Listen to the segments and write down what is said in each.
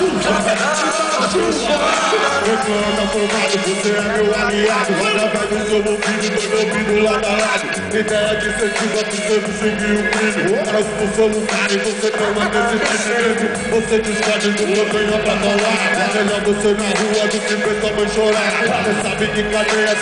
Super! Clã tá formado, você é meu aliado Através do seu ouvido, do meu ouvido lado a lado Ideia de sentido, a princesa seguir o crime Para os soluçarem, você permanece firme mesmo Você desfaz do problema pra falar É melhor você na rua do que ver sua mãe chorar Você sabe que cadeia é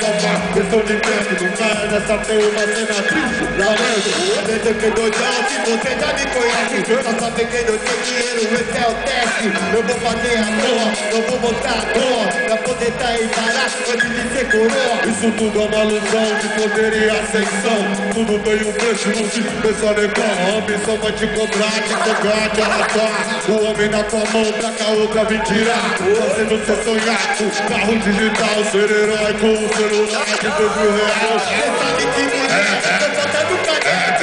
questão de tempo Nunca é nessa tem uma cena triste, lamento Desde que doidão, se você já me conhece Só só peguei no seu dinheiro, esse é o teste. Eu vou fazer a boa, eu vou botar a boa Pra poder tá e parar antes de ser coroa. Isso tudo é uma ilusão de poder e ascensão Tudo tem um preço, não se pensa negão A ambição vai te cobrar, te tocar, te arrastar. O homem na tua mão, pra cá outra vir tirar. Fazendo você sonhar com carro digital Ser herói com celular de dois mil reais. Cê sabe que mulher, tô botando cadete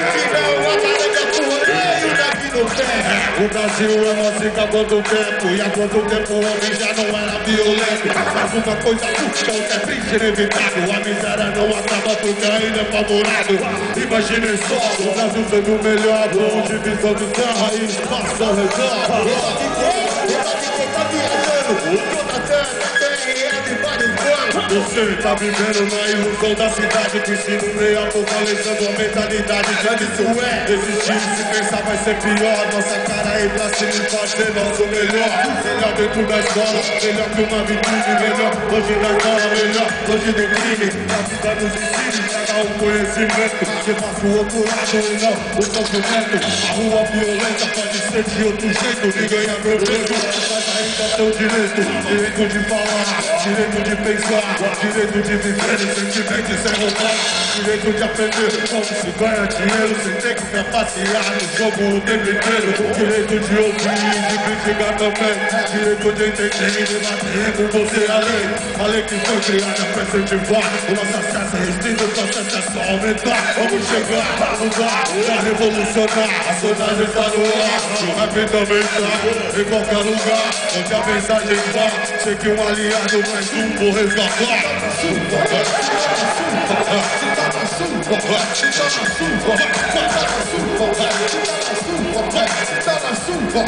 O Brasil é música há quanto tempo E há quanto tempo o homem já não era violento Mas uma coisa justa, outra é triste, inevitável A miséria não acaba porque ainda é favorável Imaginem só, o Brasil sendo o melhor Com divisão de terra e espaço ao redor essa DJ tá viajando Toda terra Você tá vivendo na ilusão da cidade Que se não meio a mentalidade Sabe isso é, desistir se pensar vai ser pior Nossa cara aí pra cima e fazer nosso melhor Melhor dentro da escola, melhor que uma vitrine Melhor. Longe da escola, melhor. Longe do crime. A vida nos ensina, traga o conhecimento. Que faça o outro lado e não. O sofrimento. A rua violenta pode ser de outro jeito. Ninguém é meu medo, mas ainda tem o direito. Direito de falar, direito de pensar Direito de viver sentimento sem roubar. Direito de aprender como se ganha dinheiro Sem ter que trapacear no jogo o tempo inteiro. Direito de ouvir e criticar também Direito de entender e debater com você a lei A lei que foi criada pra incentivar O nosso acesso é restrito, o processo é só aumentar Vamos chegar, vamos lá, pra revolucionar A saudade está no ar, o rap também está Em qualquer lugar, onde a mensagem vá Sei que um aliado mais um vou resgatar chuva,